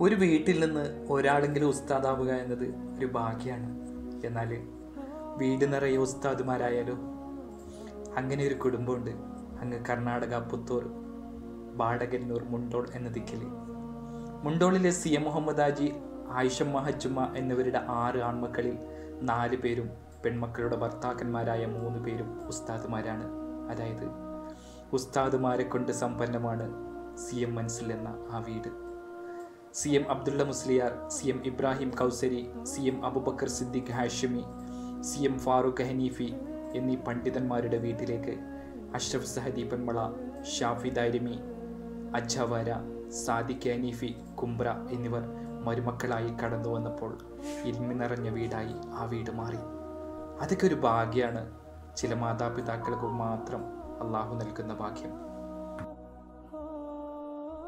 ഒരു വീട്ടിൽ നിന്ന് ഒരാളെങ്കിലും ഉസ്താദാവുക എന്നത് ഒരു ഭാഗ്യമാണ് എന്നാൽ വീട് നിറയെ ഉസ്താദുമാരായാലോ? അങ്ങനെ ഒരു കുടുംബമുണ്ട്. അങ്ങ് കർണാടക പുത്തൂർ ബാടകന്നൂർ മുണ്ടോൾ എന്ന ദിക്കിൽ. മുണ്ടോളിലെ സി എം മുഹമ്മദ് ആജി ആയിഷമ്മ ഹജ്ജുമ്മ എന്നിവരുടെ ആറ് ആൺമക്കളിൽ നാല് പേരും പെൺമക്കളുടെ ഭർത്താക്കന്മാരായ മൂന്ന് പേരും ഉസ്താദുമാരാണ്. അതായത് ഉസ്താദുമാരെ കൊണ്ട് സമ്പന്നമാണ് സി എം മൻസിൽ എന്ന ആ വീട്. C M Abdulla Musliyar C M Ibrahim Kausari C M Abubakar Siddique Hashimi C M Farooq Hanifi എന്നീ പണ്ഡിതന്മാരുടെ വീട്ടിലേക്ക് അഷ്റഫ് സഹദി പെൺമള ഷാഫി ദാരിമി അജവാര സാദിഖ് ഹനീഫി കുംബ്ര എന്നിവർ മരുമക്കളായി കടന്നു വന്നപ്പോൾ ഇരുമി നിറഞ്ഞ വീടായി ആ വീട് മാറി. അതൊക്കെ ഒരു ഭാഗ്യമാണ് ചില മാതാപിതാക്കൾക്ക് മാത്രം അള്ളാഹു നൽകുന്ന ഭാഗ്യം.